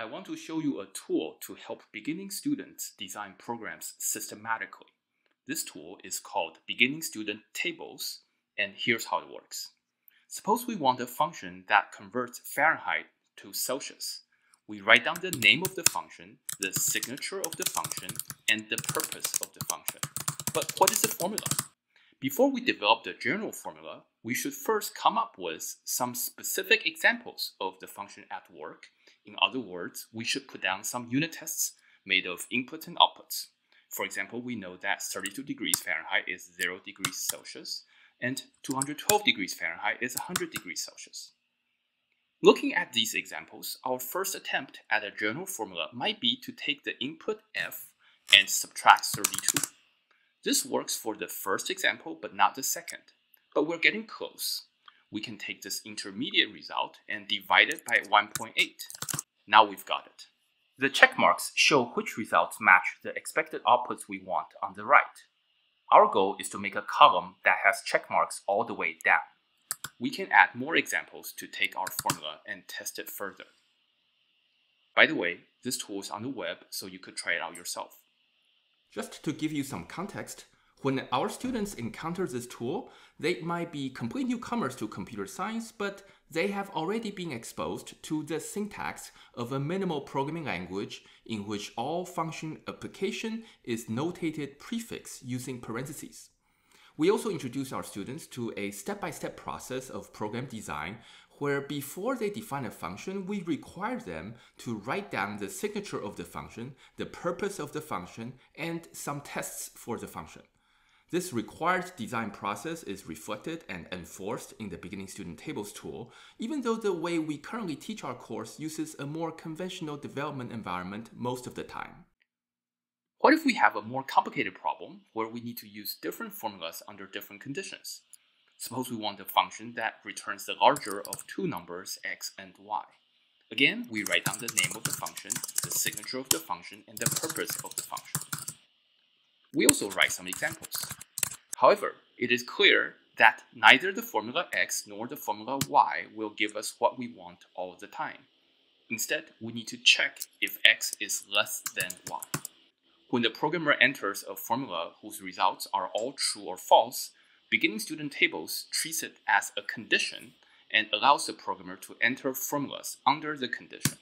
I want to show you a tool to help beginning students design programs systematically. This tool is called Beginning Student Tables, and here's how it works. Suppose we want a function that converts Fahrenheit to Celsius. We write down the name of the function, the signature of the function, and the purpose of the function. But what is the formula? Before we develop the general formula, we should first come up with some specific examples of the function at work. In other words, we should put down some unit tests made of inputs and outputs. For example, we know that 32 degrees Fahrenheit is 0 degrees Celsius, and 212 degrees Fahrenheit is 100 degrees Celsius. Looking at these examples, our first attempt at a general formula might be to take the input f and subtract 32. This works for the first example, but not the second. But we're getting close. We can take this intermediate result and divide it by 1.8. Now we've got it. The check marks show which results match the expected outputs we want on the right. Our goal is to make a column that has check marks all the way down. We can add more examples to take our formula and test it further. By the way, this tool is on the web, so you could try it out yourself. Just to give you some context, when our students encounter this tool, they might be complete newcomers to computer science, but they have already been exposed to the syntax of a minimal programming language in which all function application is notated prefix using parentheses. We also introduce our students to a step-by-step -step process of program design where before they define a function, we require them to write down the signature of the function, the purpose of the function, and some tests for the function. This required design process is reflected and enforced in the Beginning Student Tables tool, even though the way we currently teach our course uses a more conventional development environment most of the time. What if we have a more complicated problem where we need to use different formulas under different conditions? Suppose we want a function that returns the larger of two numbers x and y. Again, we write down the name of the function, the signature of the function, and the purpose of the function. We also write some examples. However, it is clear that neither the formula x nor the formula y will give us what we want all the time. Instead, we need to check if x is less than y. When the programmer enters a formula whose results are all true or false, Beginning Student Tables treats it as a condition and allows the programmer to enter formulas under the condition.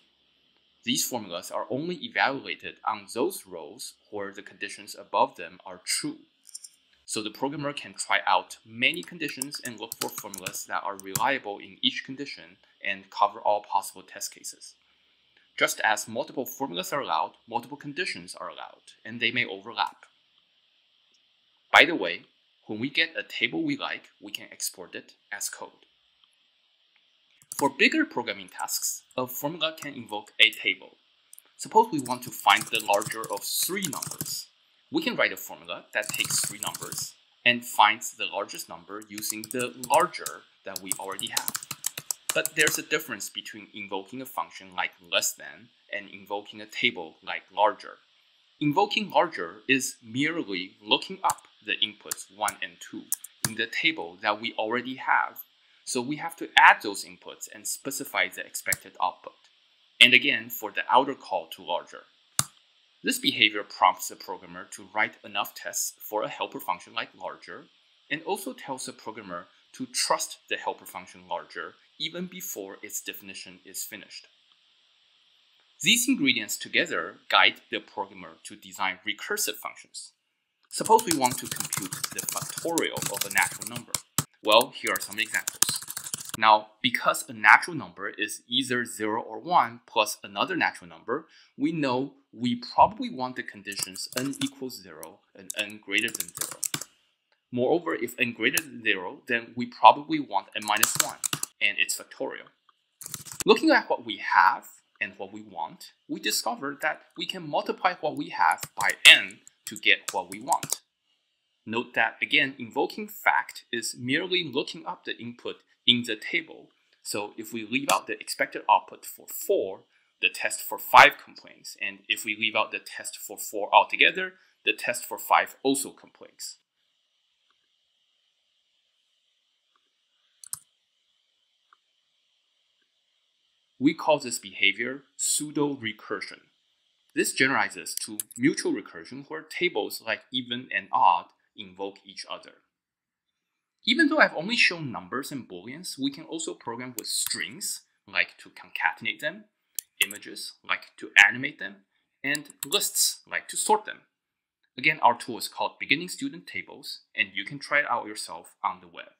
These formulas are only evaluated on those rows where the conditions above them are true. So the programmer can try out many conditions and look for formulas that are reliable in each condition and cover all possible test cases. Just as multiple formulas are allowed, multiple conditions are allowed, and they may overlap. By the way, when we get a table we like, we can export it as code. For bigger programming tasks, a formula can invoke a table. Suppose we want to find the larger of three numbers. We can write a formula that takes three numbers and finds the largest number using the larger that we already have. But there's a difference between invoking a function like less than and invoking a table like larger. Invoking larger is merely looking up the inputs 1 and 2 in the table that we already have. So we have to add those inputs and specify the expected output. And again, for the outer call to larger. This behavior prompts the programmer to write enough tests for a helper function like larger, and also tells the programmer to trust the helper function larger even before its definition is finished. These ingredients together guide the programmer to design recursive functions. Suppose we want to compute the factorial of a natural number. Well, here are some examples. Now, because a natural number is either 0 or 1 plus another natural number, we know we probably want the conditions n equals 0 and n greater than 0. Moreover, if n greater than 0, then we probably want n minus 1 and its factorial. Looking at what we have and what we want, we discover that we can multiply what we have by n to get what we want. Note that again, invoking fact is merely looking up the input in the table. So if we leave out the expected output for 4, the test for 5 complains. And if we leave out the test for 4 altogether, the test for 5 also complains. We call this behavior pseudo recursion. This generalizes to mutual recursion where tables like even and odd invoke each other. Even though I've only shown numbers and booleans, we can also program with strings, like to concatenate them, images, like to animate them, and lists, like to sort them. Again, our tool is called Beginning Student Tables, and you can try it out yourself on the web.